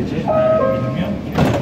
이제 여기 넣으면